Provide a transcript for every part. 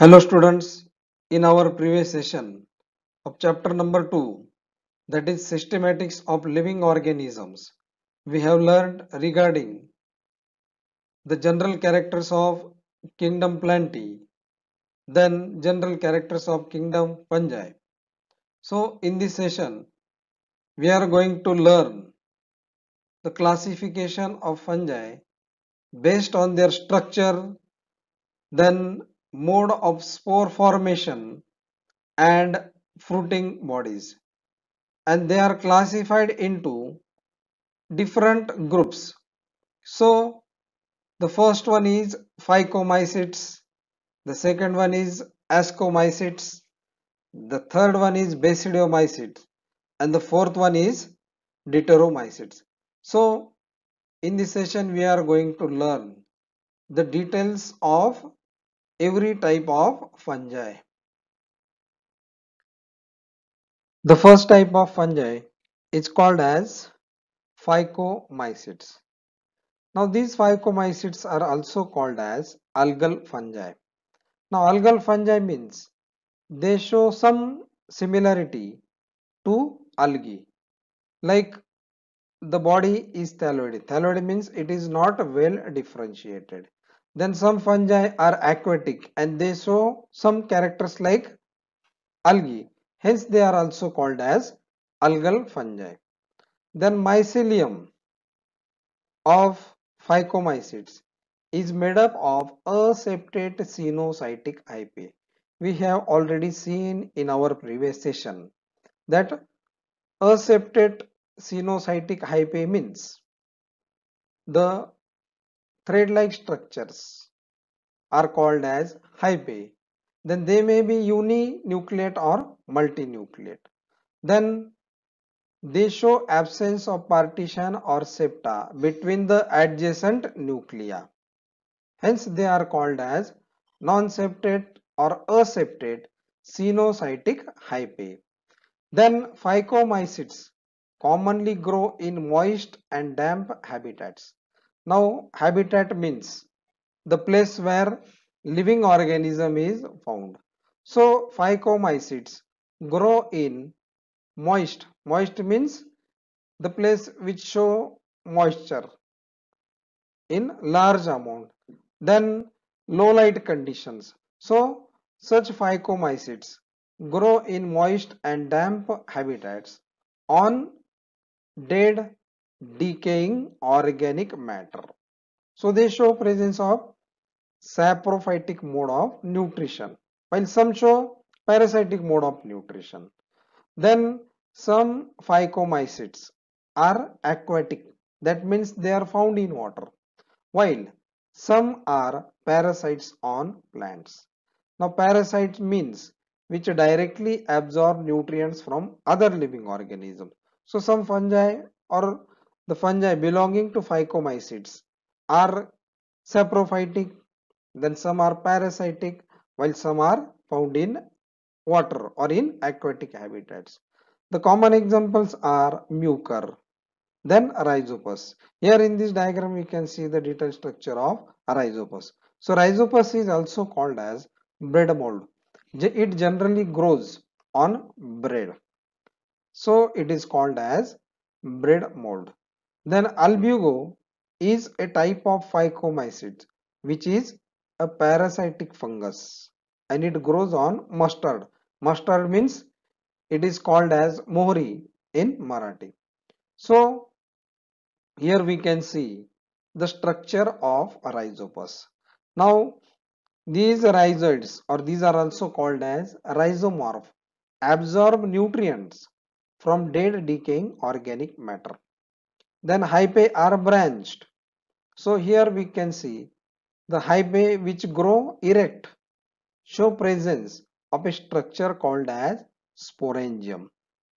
Hello students, in our previous session of chapter number 2 that is systematics of living organisms we have learned regarding the general characters of kingdom plantae then general characters of kingdom fungi. So in this session we are going to learn the classification of fungi based on their structure then mode of spore formation and fruiting bodies. And they are classified into different groups. So the first one is phycomycetes the second one is ascomycetes the third one is basidiomycetes and the fourth one is deuteromycetes. So in this session we are going to learn the details of every type of fungi. The first type of fungi is called as phycomycetes. Now these phycomycetes are also called as algal fungi. Now algal fungi means they show some similarity to algae like the body is thalloid. Thalloid means it is not well differentiated. Then some fungi are aquatic and they show some characters like algae. Hence they are also called as algal fungi. Then mycelium of phycomycetes is made up of aseptate cenocytic hyphae. We have already seen in our previous session that aseptate cenocytic hyphae means the thread-like structures are called as hyphae. Then they may be uninucleate or multinucleate. Then they show absence of partition or septa between the adjacent nuclei. Hence they are called as non-septate or aseptate cenocytic hyphae. Then phycomycetes commonly grow in moist and damp habitats. Now habitat means the place where living organism is found. So phycomycetes grow in moist. Moist means the place which show moisture in large amount. Then low light conditions. So such phycomycetes grow in moist and damp habitats on dead decaying organic matter. So they show presence of saprophytic mode of nutrition while some show parasitic mode of nutrition. Then some phycomycetes are aquatic that means they are found in water while some are parasites on plants. Now parasites means which directly absorb nutrients from other living organisms. So some fungi or the fungi belonging to phycomycetes are saprophytic, then some are parasitic, while some are found in water or in aquatic habitats. The common examples are mucor, then rhizopus. Here in this diagram we can see the detailed structure of rhizopus. So rhizopus is also called as bread mold. It generally grows on bread. So it is called as bread mold. Then albugo is a type of phycomycete which is a parasitic fungus and it grows on mustard. Mustard means it is called as mohri in Marathi. So here we can see the structure of rhizopus. Now these rhizoids or these are also called as rhizomorph absorb nutrients from dead decaying organic matter. Then hyphae are branched. So here we can see the hyphae which grow erect show presence of a structure called as sporangium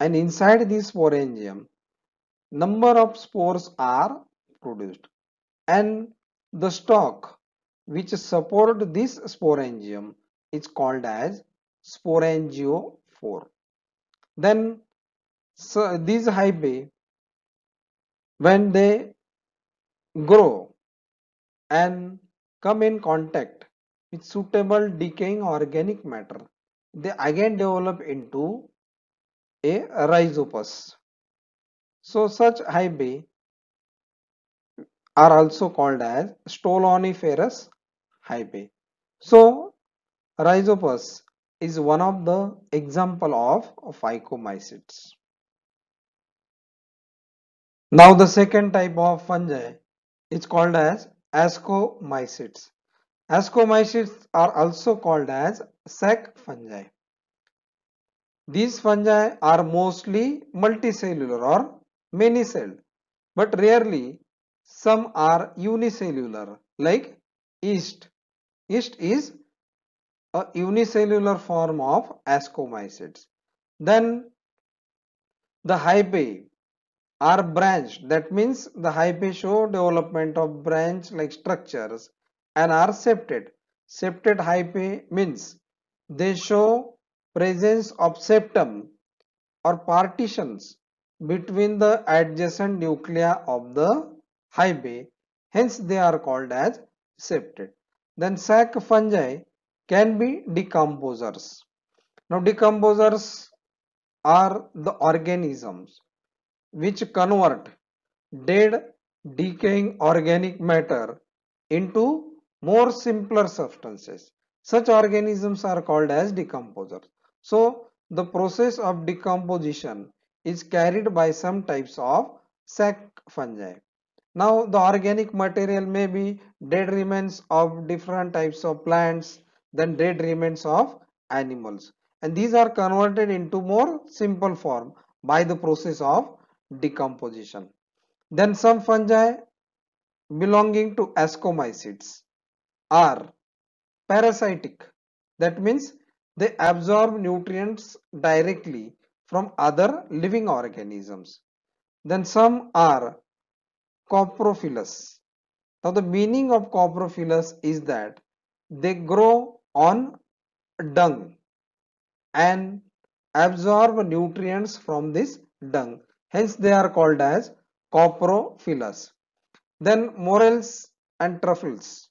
and inside this sporangium number of spores are produced and the stalk which support this sporangium is called as sporangiophore. Then so these hyphae when they grow and come in contact with suitable decaying organic matter, they again develop into a rhizopus. So such hyphae are also called as stoloniferous hyphae. So rhizopus is one of the example of phycomycetes. Now the second type of fungi is called as ascomycetes. Ascomycetes are also called as sac fungi. These fungi are mostly multicellular or many-celled, but rarely some are unicellular like yeast. Yeast is a unicellular form of ascomycetes. Then the hyphae are branched. That means the hyphae show development of branch like structures and are septate. Septate hyphae means they show presence of septum or partitions between the adjacent nuclei of the hyphae. Hence they are called as septate. Then sac fungi can be decomposers. Now decomposers are the organisms which convert dead decaying organic matter into more simpler substances. Such organisms are called as decomposers. So the process of decomposition is carried by some types of sac fungi. Now the organic material may be dead remains of different types of plants then dead remains of animals and these are converted into more simple form by the process of decomposition. Then some fungi belonging to ascomycetes are parasitic that means they absorb nutrients directly from other living organisms. Then some are coprophilous. Now the meaning of coprophilous is that they grow on dung and absorb nutrients from this dung. Hence they are called as coprophilous. Then morels and truffles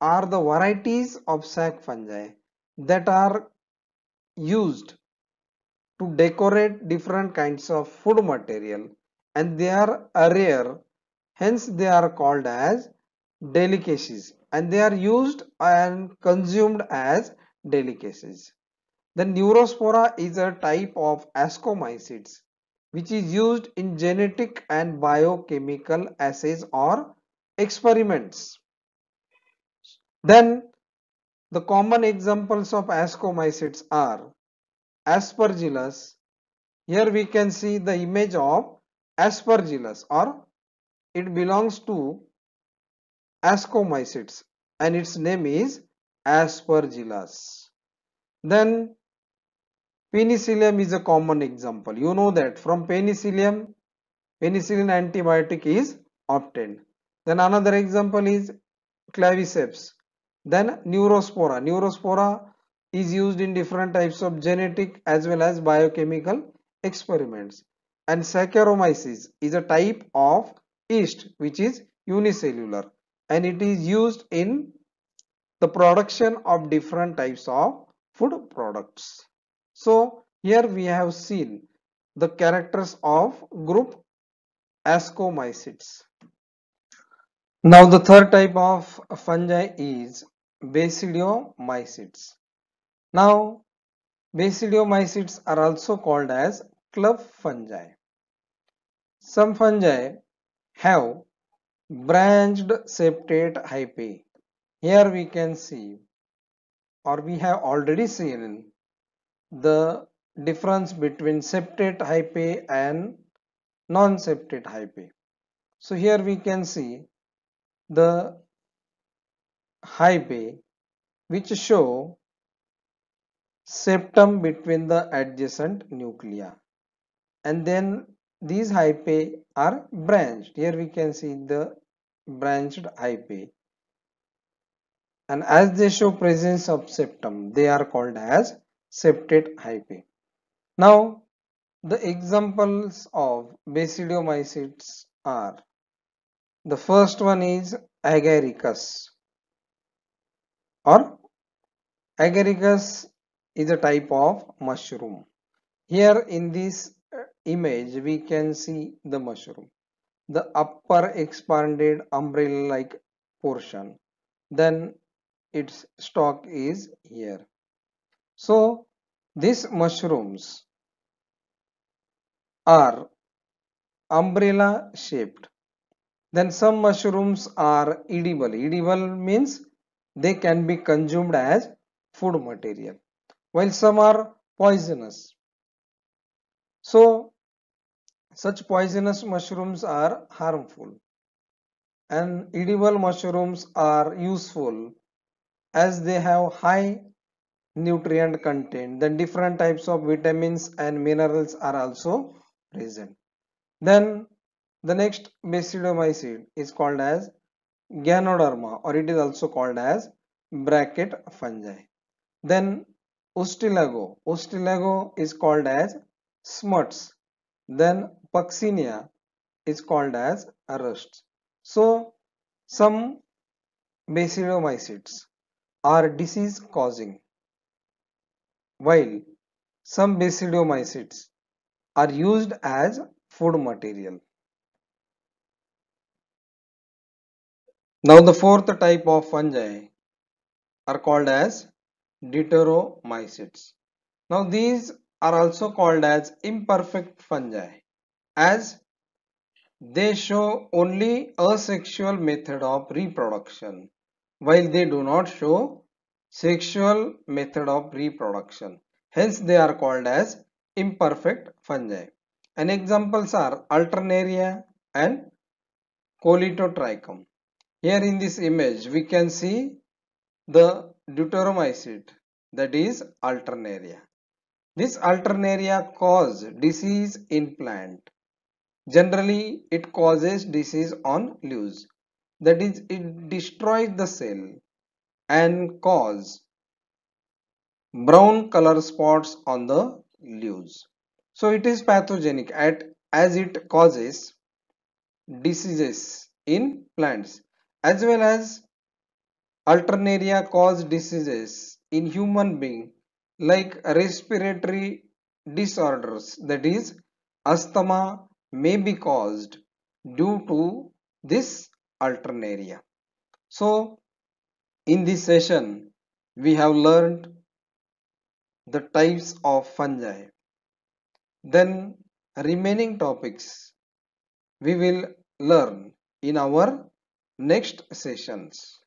are the varieties of sac fungi that are used to decorate different kinds of food material and they are rare hence they are called as delicacies and they are used and consumed as delicacies. The neurospora is a type of ascomycetes which is used in genetic and biochemical assays or experiments. Then the common examples of ascomycetes are aspergillus. Here we can see the image of aspergillus or it belongs to ascomycetes and its name is aspergillus. Then penicillium is a common example. You know that from penicillium, penicillin antibiotic is obtained. Then another example is claviceps. Then neurospora. Neurospora is used in different types of genetic as well as biochemical experiments. And Saccharomyces is a type of yeast which is unicellular and it is used in the production of different types of food products. So here we have seen the characters of group Ascomycetes. Now the third type of fungi is Basidiomycetes. Now Basidiomycetes are also called as club fungi. Some fungi have branched septate hyphae. Here we can see or we have already seen the difference between septate hyphae and non-septate hyphae. So here we can see the hyphae which show septum between the adjacent nuclei. And then these hyphae are branched. Here we can see the branched hyphae. And as they show presence of septum they are called as septate hyphae now the examples of basidiomycetes are the first one is agaricus or agaricus is a type of mushroom. Here in this uh, image we can see the mushroom. The upper expanded umbrella like portion. Then its stalk is here. So these mushrooms are umbrella shaped. Then some mushrooms are edible. Edible means they can be consumed as food material while some are poisonous. So such poisonous mushrooms are harmful and edible mushrooms are useful as they have high nutrient content. Then different types of vitamins and minerals are also present. Then the next basidiomycete is called as ganoderma or it is also called as bracket fungi. Then ustilago ustilago is called as smuts. Then puccinia is called as rust. So some basidiomycetes are disease causing while some basidiomycetes are used as food material. Now the fourth type of fungi are called as deuteromycetes. Now these are also called as imperfect fungi as they show only asexual method of reproduction while they do not show sexual method of reproduction. Hence they are called as imperfect fungi. And examples are Alternaria and Colletotrichum. Here in this image we can see the deuteromycete that is Alternaria. This Alternaria cause disease in plant. Generally it causes disease on leaves that is it destroys the cell and cause brown color spots on the leaves. So it is pathogenic at as it causes diseases in plants as well as alternaria cause diseases in human being like respiratory disorders that is asthma may be caused due to this alternaria. So in this session we have learned the types of fungi. Then remaining topics we will learn in our next sessions.